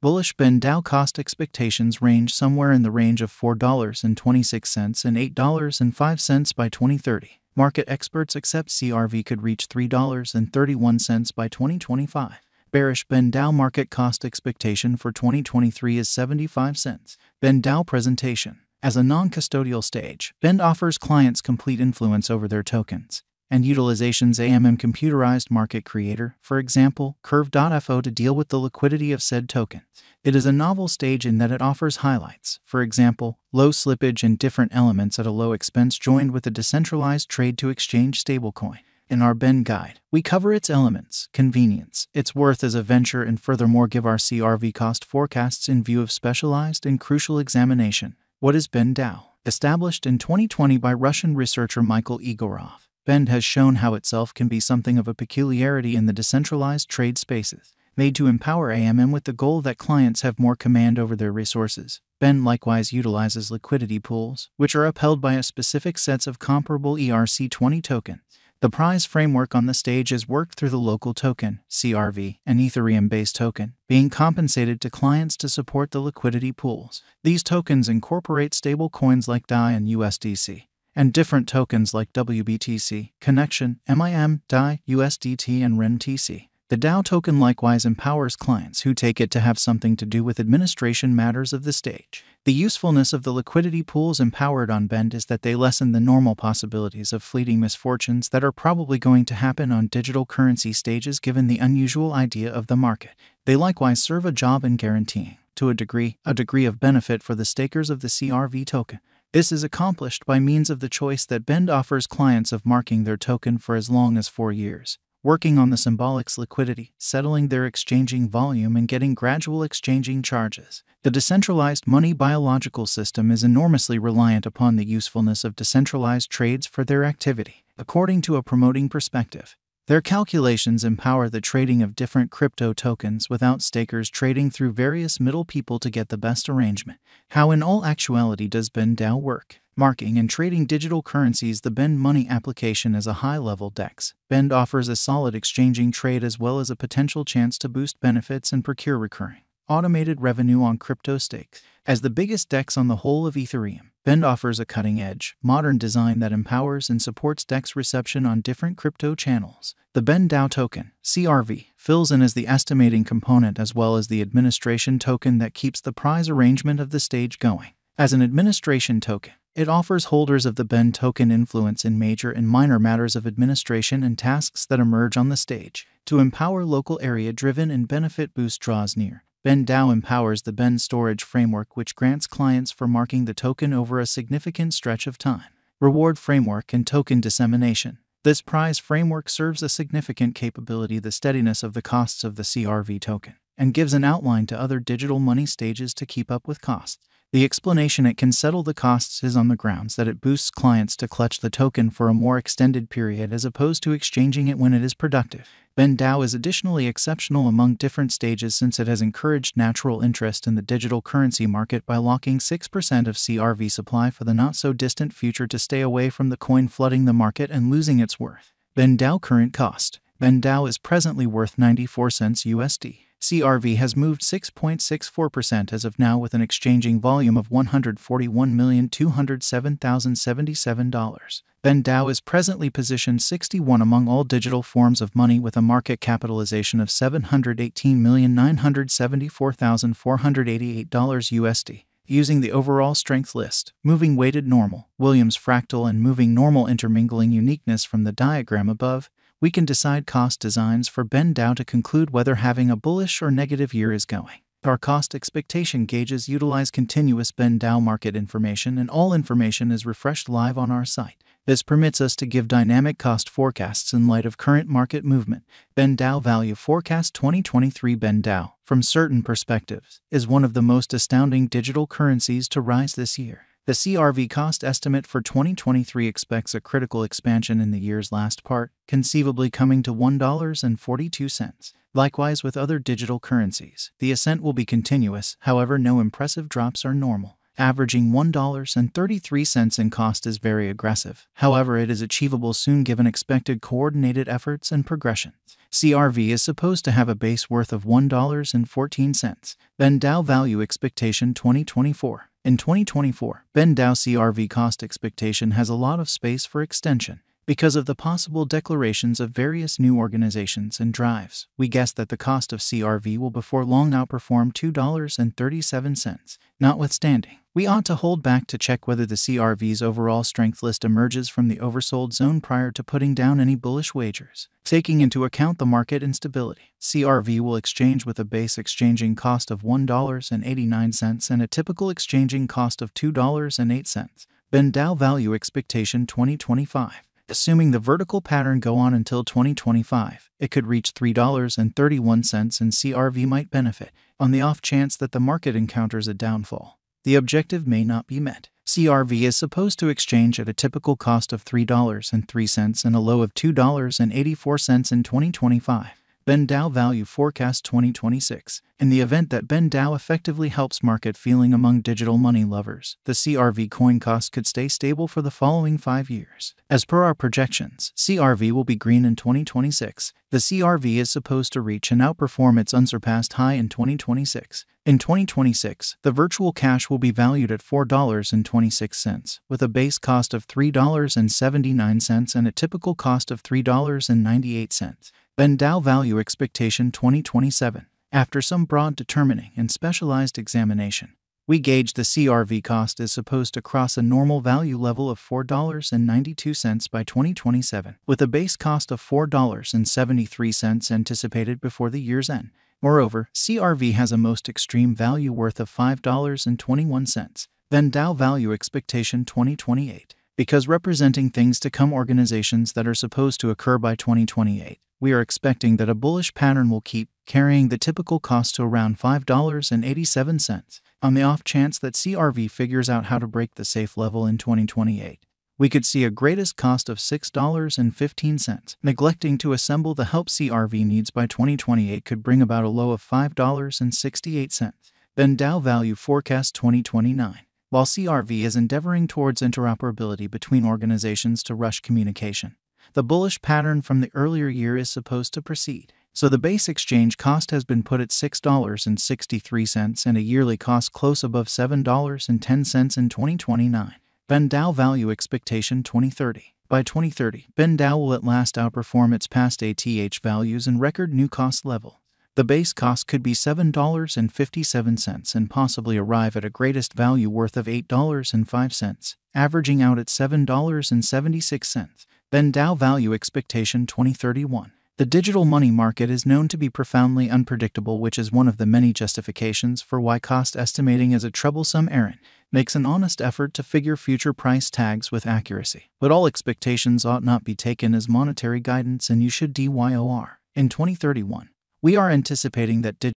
Bullish Bend DAO cost expectations range somewhere in the range of $4.26 and $8.05 by 2030. Market experts accept CRV could reach $3.31 by 2025. Bearish Bend DAO market cost expectation for 2023 is 75 cents. Bend DAO presentation. As a non custodial stage, Bend offers clients complete influence over their tokens and utilizations AMM computerized market creator, for example, Curve.fi to deal with the liquidity of said tokens. It is a novel stage in that it offers highlights, for example, low slippage and different elements at a low expense joined with a decentralized trade to exchange stablecoin. In our Ben guide, we cover its elements, convenience, its worth as a venture, and furthermore give our CRV cost forecasts in view of specialized and crucial examination. What is Bend DAO? Established in 2020 by Russian researcher Michael Egorov. Bend has shown how itself can be something of a peculiarity in the decentralized trade spaces, made to empower AMM with the goal that clients have more command over their resources. Bend likewise utilizes liquidity pools, which are upheld by a specific sets of comparable ERC20 tokens. The prize framework on the stage is worked through the local token, CRV, an Ethereum based token, being compensated to clients to support the liquidity pools. These tokens incorporate stable coins like DAI and USDC and different tokens like WBTC, Connection, MIM, DAI, USDT, and RENTC. The DAO token likewise empowers clients who take it to have something to do with administration matters of the stage. The usefulness of the liquidity pools empowered on Bend is that they lessen the normal possibilities of fleeting misfortunes that are probably going to happen on digital currency stages given the unusual idea of the market. They likewise serve a job in guaranteeing, to a degree, a degree of benefit for the stakers of the CRV token. This is accomplished by means of the choice that Bend offers clients of marking their token for as long as four years, working on the symbolics liquidity, settling their exchanging volume, and getting gradual exchanging charges. The decentralized money biological system is enormously reliant upon the usefulness of decentralized trades for their activity. According to a promoting perspective, their calculations empower the trading of different crypto tokens without stakers trading through various middle people to get the best arrangement. How in all actuality does Bend DAO work? Marking and trading digital currencies The Bend Money application is a high-level DEX. Bend offers a solid exchanging trade as well as a potential chance to boost benefits and procure recurring automated revenue on crypto stakes. As the biggest DEX on the whole of Ethereum, Bend offers a cutting edge, modern design that empowers and supports DEX reception on different crypto channels. The Bend DAO token, CRV, fills in as the estimating component as well as the administration token that keeps the prize arrangement of the stage going. As an administration token, it offers holders of the Bend token influence in major and minor matters of administration and tasks that emerge on the stage. To empower local area driven and benefit boost draws near. Bend DAO empowers the Bend storage framework, which grants clients for marking the token over a significant stretch of time. Reward framework and token dissemination. This prize framework serves a significant capability the steadiness of the costs of the CRV token and gives an outline to other digital money stages to keep up with costs. The explanation it can settle the costs is on the grounds that it boosts clients to clutch the token for a more extended period as opposed to exchanging it when it is productive. Bend DAO is additionally exceptional among different stages since it has encouraged natural interest in the digital currency market by locking 6% of CRV supply for the not so distant future to stay away from the coin flooding the market and losing its worth. Bend DAO current cost. Bend DAO is presently worth 94 cents USD. CRV has moved 6.64% as of now with an exchanging volume of $141,207,077. Bend DAO is presently positioned 61 among all digital forms of money with a market capitalization of $718,974,488 USD. Using the overall strength list, moving weighted normal, Williams fractal, and moving normal intermingling uniqueness from the diagram above, we can decide cost designs for Bend DAO to conclude whether having a bullish or negative year is going. Our cost expectation gauges utilize continuous Bend DAO market information, and all information is refreshed live on our site. This permits us to give dynamic cost forecasts in light of current market movement. Bend DAO Value Forecast 2023 Bend DAO, from certain perspectives, is one of the most astounding digital currencies to rise this year. The CRV cost estimate for 2023 expects a critical expansion in the year's last part, conceivably coming to $1.42. Likewise with other digital currencies, the ascent will be continuous, however, no impressive drops are normal. Averaging $1.33 in cost is very aggressive. However, it is achievable soon given expected coordinated efforts and progressions. CRV is supposed to have a base worth of $1.14. Bend DAO Value Expectation 2024 In 2024, Bend DAO CRV cost expectation has a lot of space for extension. Because of the possible declarations of various new organizations and drives, we guess that the cost of CRV will before long outperform $2.37. Notwithstanding, we ought to hold back to check whether the CRV's overall strength list emerges from the oversold zone prior to putting down any bullish wagers. Taking into account the market instability, CRV will exchange with a base exchanging cost of $1.89 and a typical exchanging cost of $2.08. Bend DAO Value Expectation 2025 Assuming the vertical pattern go on until 2025, it could reach $3.31 and CRV might benefit on the off chance that the market encounters a downfall. The objective may not be met. CRV is supposed to exchange at a typical cost of $3.03 and a low of $2.84 in 2025. Bend DAO Value Forecast 2026. In the event that Bend DAO effectively helps market feeling among digital money lovers, the CRV coin cost could stay stable for the following five years. As per our projections, CRV will be green in 2026. The CRV is supposed to reach and outperform its unsurpassed high in 2026. In 2026, the virtual cash will be valued at $4.26, with a base cost of $3.79 and a typical cost of $3.98. Bend DAO Value Expectation 2027. After some broad determining and specialized examination, we gauge the CRV cost is supposed to cross a normal value level of $4.92 by 2027, with a base cost of $4.73 anticipated before the year's end. Moreover, CRV has a most extreme value worth of $5.21. Bend DAO Value Expectation 2028. Because representing things to come organizations that are supposed to occur by 2028, we are expecting that a bullish pattern will keep carrying the typical cost to around $5.87. On the off chance that CRV figures out how to break the safe level in 2028, we could see a greatest cost of $6.15. Neglecting to assemble the help CRV needs by 2028 could bring about a low of $5.68. Then Dow Value Forecast 2029. While CRV is endeavoring towards interoperability between organizations to rush communication, the bullish pattern from the earlier year is supposed to proceed. So the base exchange cost has been put at $6.63 and a yearly cost close above $7.10 in 2029. Bend DAO Value Expectation 2030 By 2030, Bend DAO will at last outperform its past ATH values and record new cost level. The base cost could be $7.57 and possibly arrive at a greatest value worth of $8.05, averaging out at $7.76. Bend DAO Value Expectation 2031. The digital money market is known to be profoundly unpredictable, which is one of the many justifications for why cost estimating is a troublesome errand. Makes an honest effort to figure future price tags with accuracy. But all expectations ought not be taken as monetary guidance and you should DYOR. In 2031, we are anticipating that